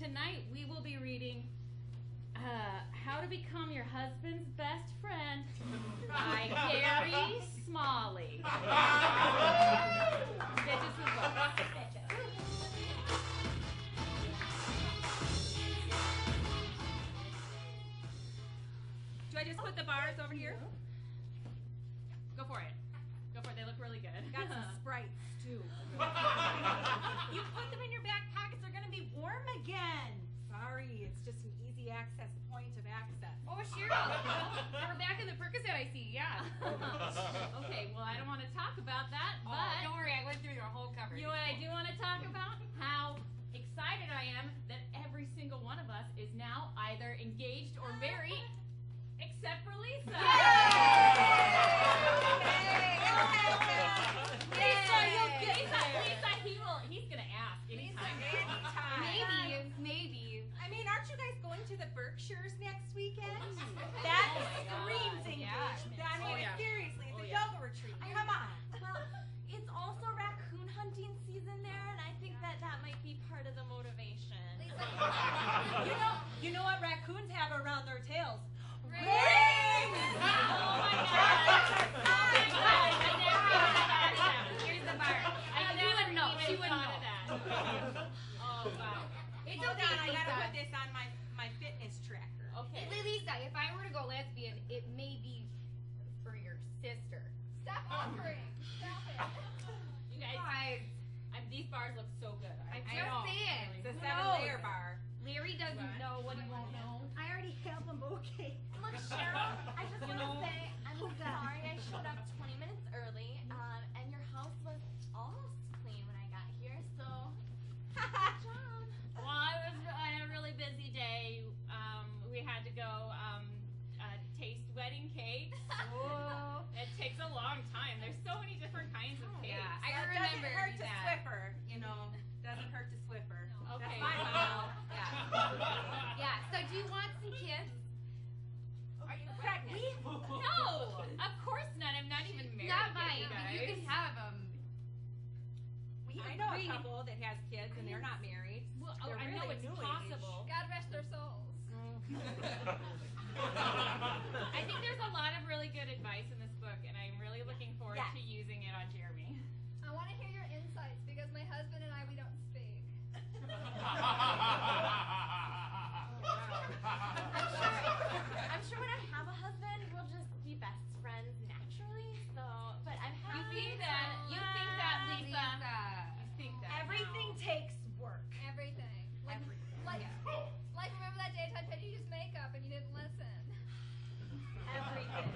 tonight we will be reading uh, How to Become Your Husband's Best Friend by Gary Smalley. Bitches with. Do I just put the bars over here? Go for it. Go for it. They look really good. Got some sprites too. you put them in your back pockets, they're gonna be warm again. Sorry, it's just an easy access point of access. Oh, sure. We're back in the Percocet, I see. Yeah. okay, well, I don't want to talk about that, Oh, but don't worry, I went through your whole cover. you know what I do want to talk about? How excited I am that every single one of us is now either engaged or married, except for Lisa. Lisa, you'll get Lisa, Lisa, he will. He's gonna ask anytime. Maybe, maybe. I mean, aren't you guys going to the Berkshires next weekend? That Oh my God. screams Yeah. engagement. I mean, Oh, yeah. seriously, it's Oh, a yeah. yoga retreat. Come on. Well, it's also raccoon hunting season there, and I think that that might be part of the motivation. You know, you know what raccoons have around their tails? Rings. Oh my God! Oh my God! I never even thought of that. Here's the bar. I she wouldn't know. She wouldn't know. Oh, of that. Oh wow. It's Hold okay, on, I gotta put this on my my fitness tracker. Okay. Li- Lisa, if I were to go lesbian, it may be for your sister. Stop offering. Stop it. You guys, Guys, I'm, these bars look so good. I'm I just saying. It's a seven knows? layer bar. Larry doesn't What? know what he won't know. I already have them. Okay. Look, Cheryl, I just want to say I'm sorry I showed up 20 minutes early, um, and your house was almost clean when I got here, so good job. Well, I was I had a really busy day. Um, we had to go um, uh, taste wedding cakes. Oh. It takes a long time. There's so many different kinds of cakes. Yeah, I remember doesn't hurt to that. Swiffer, you know. Doesn't hurt to Swiffer. Okay. That's my motto. Yeah. Yeah. So do you want some kids? Are you pregnant? No, of course not. I'm not even married. Not yet, mine. you but guys. You can have them. I know a couple that has kids and they're not married. Well, oh, They're I know really it's new possible. God rest their souls. I think there's a lot of really good advice in this book, and I'm really looking forward Yes. to using it on Jeremy. I want to hear your insights because my husband and I we don't speak. I'm sure, I'm sure when I have a husband, we'll just be best friends naturally. So, but I'm You happy. think that? You think that, Lisa? You think that? Everything takes work. Everything. Like, Everything. like, like remember that day I tried to use makeup and you didn't listen. Everything.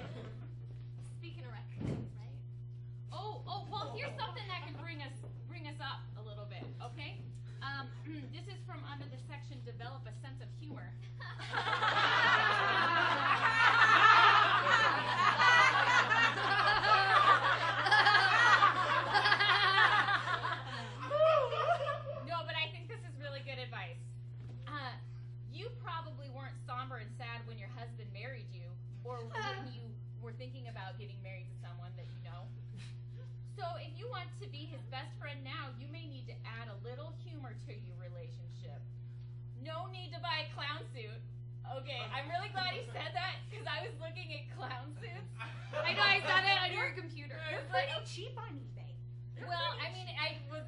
Speaking of raccoons, right? Oh, oh, well, here's something that can bring us bring us up a little bit, okay? Um, this is from under the section "Develop a Sense of Humor." No, but I think this is really good advice. Uh, you probably weren't somber and sad when your husband married you, or when you were thinking about getting married to someone that you know. So if you want to be his best friend now, you may need to add a little humor to your relationship. No need to buy a clown suit. Okay, I'm really glad he said that because I was looking at clown suits. I know. I saw that on your computer. Was Pretty cheap on eBay. well, I mean, I was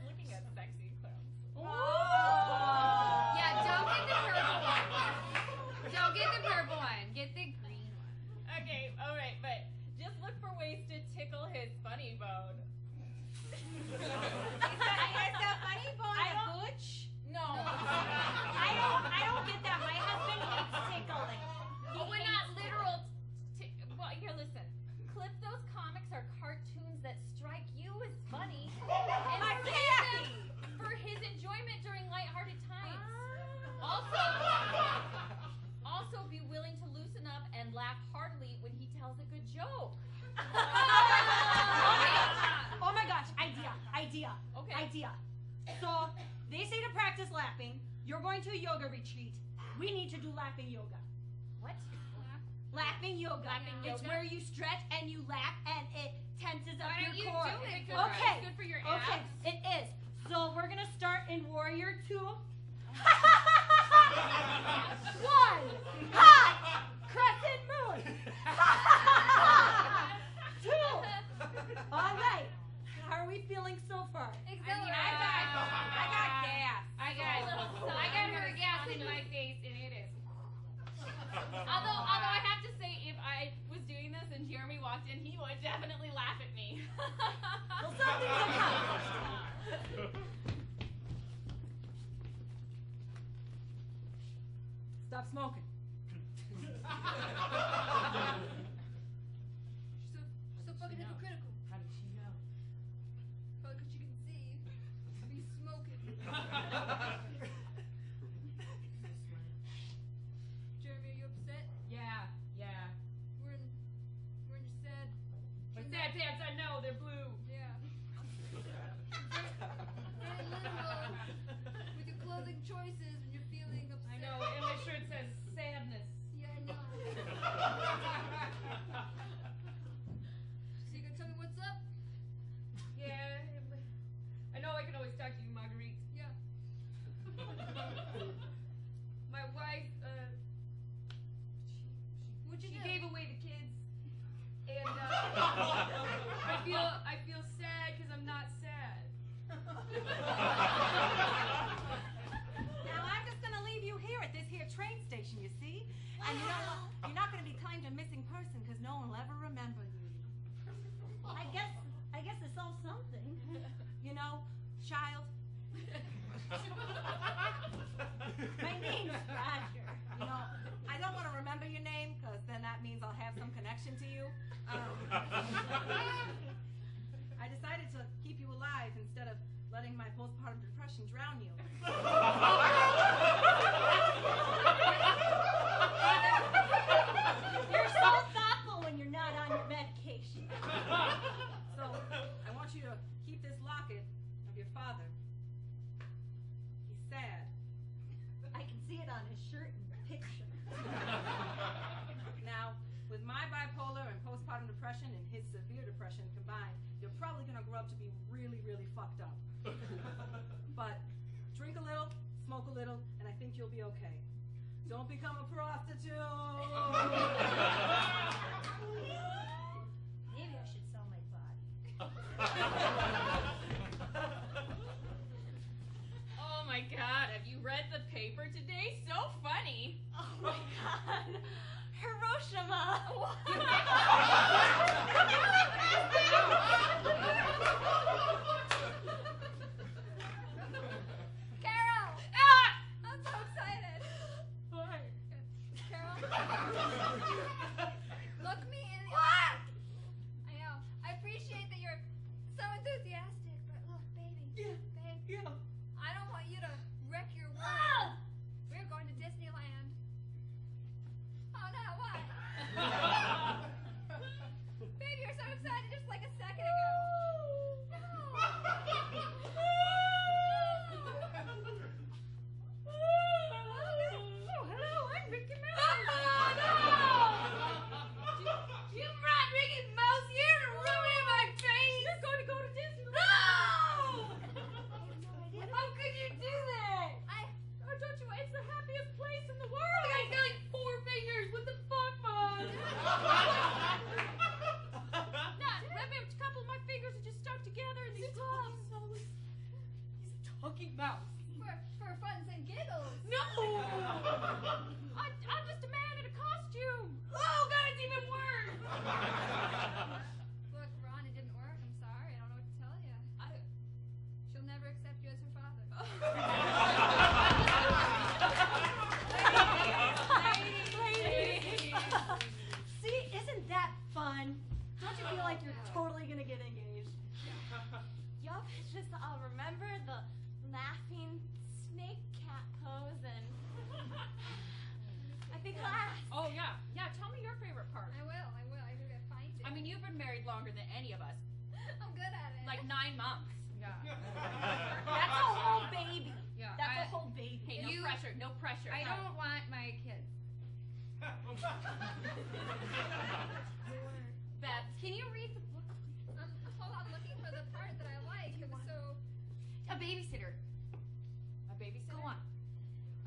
We need to do laughing yoga. What? Laughing yoga. Laughing it's yoga? where you stretch and you laugh and it tenses up Why don't your you core. Do it? Okay. It's good for your abs. Okay, it is. So we're gonna start in warrior two. One, hot crescent moon. two. All right. How are we feeling so far? Exhilarating. I, mean, I got, I got gas. I got, I got her gas in my face although, although I have to say, if I was doing this and Jeremy walked in, he would definitely laugh at me. well, something's up. Stop smoking. so, so fucking hypocritical. pants. I know they're blue. and his severe depression combined, you're probably going to grow up to be really, really fucked up. but drink a little, smoke a little, and I think you'll be okay. Don't become a prostitute! Maybe I should sell my body. oh my god, have you read the paper today? So funny! Oh my god! Hiroshima. nine months. Yeah. That's a whole baby. Yeah, That's I- a whole baby. Hey, no You- pressure, no pressure. I don't want my kids. Babs, can you read the book? Um, hold on, I'm looking for the part that I like. So, A babysitter. A babysitter? Go on.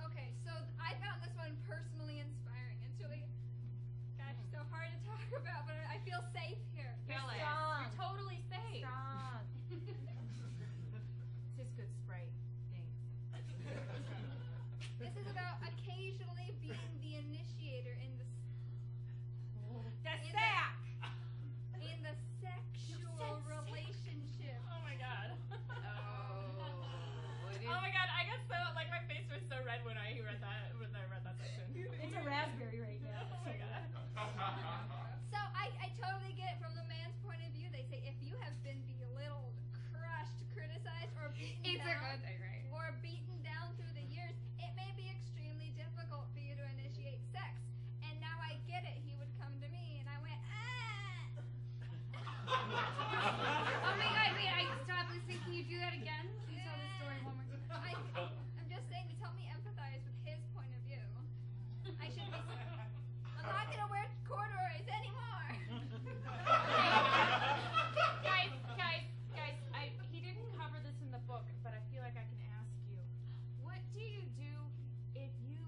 okay, so I found this one personally inspiring. It's really, gosh, so hard to talk about, but I feel safe here. You're You're safe. You're totally is about occasionally being the initiator in the. That's in. Oh my god, wait, I stop listening. Can you do that again? Can you tell the story one more time? I, I'm just saying this help me empathize with his point of view. I should be. I'm not gonna wear corduroys anymore. guys, guys, guys, I, he didn't cover this in the book, but I feel like I can ask you. What do you do if you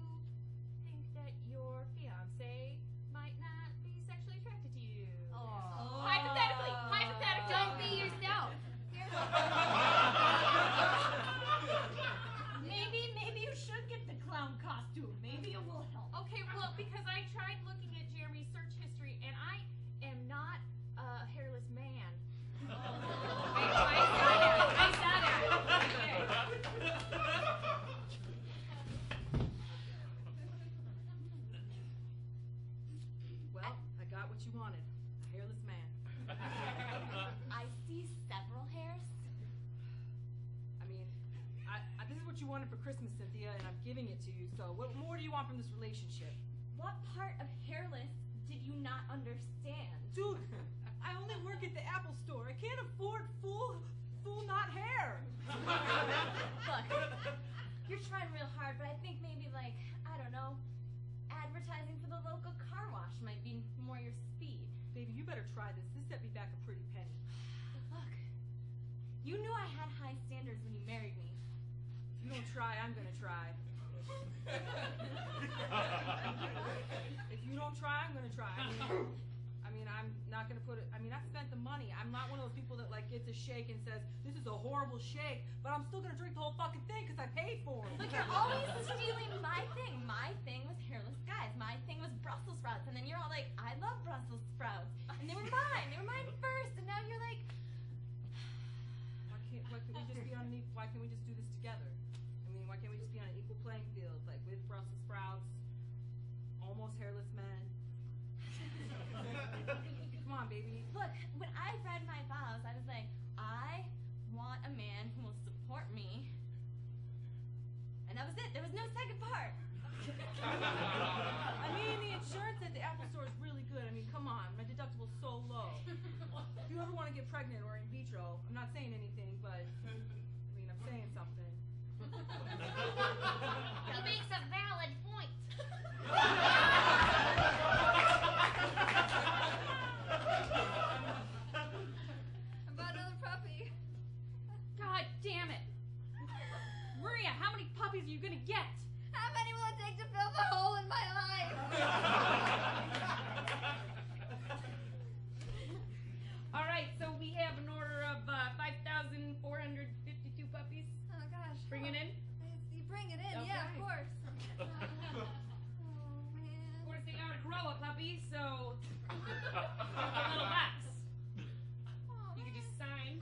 think that your fiance might not be sexually attracted to you? Hypothetically, hypothetically. Don't be yourself. Here's Maybe, maybe you should get the clown costume. Maybe it will help. Okay, well, because I tried looking at Jeremy's search history, and I am not a hairless man. I, I saw that. I saw that. Okay. Well, I got what you wanted. A hairless man. I see several hairs. I mean, I, I, this is what you wanted for Christmas, Cynthia, and I'm giving it to you. So, what more do you want from this relationship? What part of hairless did you not understand? Dude, I only work at the Apple store. I can't afford full, full not hair. Look, you're trying real hard, but I think maybe like I don't know, advertising for the local car wash might be more your speed. Baby, you better try this. This set me back a pretty penny. Look, you knew I had high standards when you married me. You don't try, I'm gonna try. if you don't try, I'm gonna try. I mean, I mean, I'm not gonna put it. I mean, I spent the money. I'm not one of those people that like gets a shake and says this is a horrible shake, but I'm still gonna drink the whole fucking thing because I paid for it. Look, you're always stealing my thing. My thing was hairless guys. My thing was Brussels sprouts, and then you're all like, I love Brussels sprouts, and they were mine. They were mine first, and now you're like, Why can't, why can't we just be on an why can't we just do this together? I mean, why can't we just be on an equal playing field, like with Brussels sprouts, almost hairless men? Come on, baby. look. When I read my vows, I was like, I want a man who will support me, and that was it. There was no second part. I mean, the insurance at the Apple store is really good. I mean, come on, my deductible's so low. If you ever want to get pregnant or in vitro, I'm not saying anything, but I mean, I'm saying something. He makes a valid point. About another puppy. God damn it. Maria, how many puppies are you gonna get? How many will it take to fill the hole in my life? All right, so we have an order of uh, 5,452 puppies. Oh gosh. Bring it in. You bring it in, yeah, of Okay. course. oh man. Of course, they gotta grow a puppy, so a little box. Oh, You can just sign.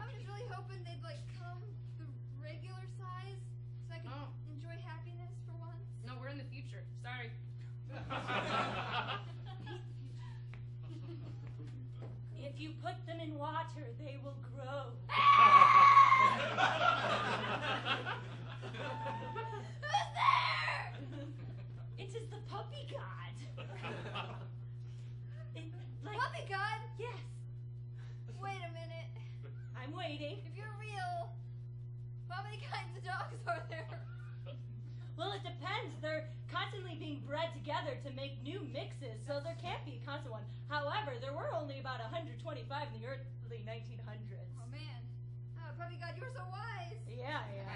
I was just really hoping they'd like come the regular size so I could Oh. enjoy happiness for once. No, we're in the future. Sorry. If you put them in water, they will grow. Who's there? It is the puppy god. It, like, Puppy God? yes, Wait a minute. I'm waiting. If you're real, how many kinds of dogs are there? Well, it depends. They're constantly being bred together to make new mixes, so there can't be a constant one. However, there were only about 125 in the early 1900s. Oh man. Oh, Puppy God, you're so wise. Yeah, yeah.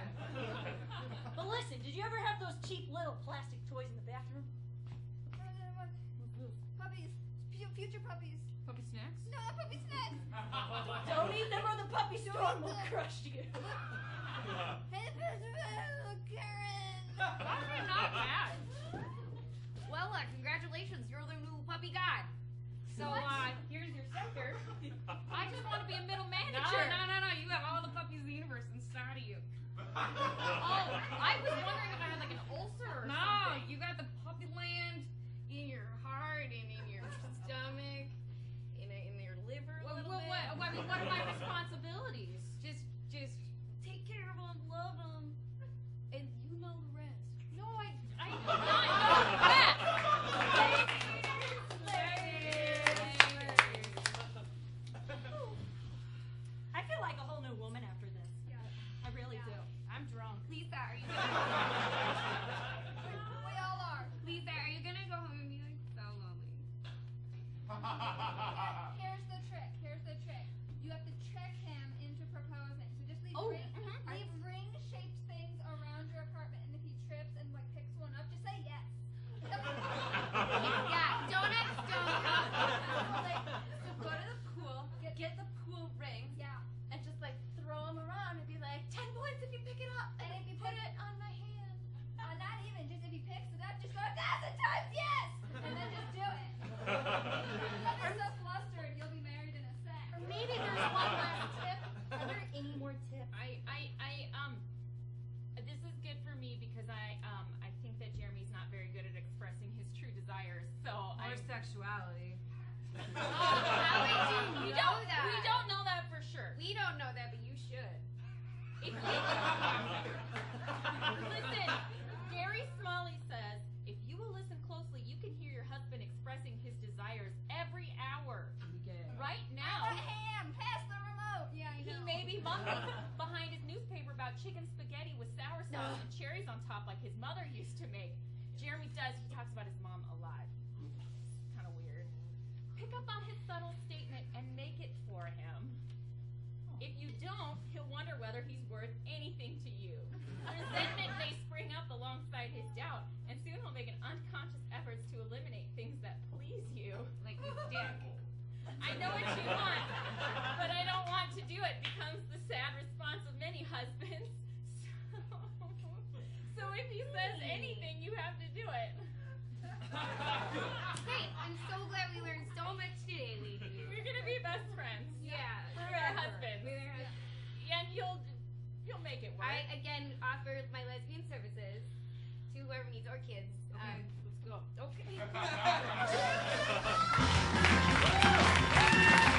but listen, did you ever have those cheap little plastic toys in the bathroom? Puppies. Future puppies. Puppy snacks? No, not puppy snacks. Don't eat them or the puppy storm will crush you. Karen. Okay, not bad. Well, uh, congratulations, you're the new puppy god. So, uh, here's your scepter. I just want to be a middle manager. no, no, no. no, You have all the puppies of the universe inside of you. Oh, I was wondering if I had like an ulcer or No, something. you got the puppy land in your heart and in your stomach, in, in your liver. a What, little what, bit. what, I mean, what are my pick it up and, if you put it on my hand, uh, not even, just if he picks it up, just go a thousand times, yes! And then just mumbling behind his newspaper about chicken spaghetti with sour sauce and cherries on top, like his mother used to make. Jeremy does. He talks about his mom a lot. Kind of weird. Pick up on his subtle statement and make it for him. If you don't, he'll wonder whether he's worth anything to you. Resentment may spring up alongside his doubt, and soon he'll make an unconscious she says anything, you have to do it. Hey, I'm so glad we learned so much today, ladies. We're gonna be best friends. Yeah. We're husbands. We're husbands. Yeah. And you'll you'll make it work. I again offer my lesbian services to whoever needs our kids. Okay. Um, let's go. Okay.